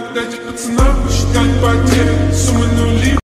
like that, it's not much.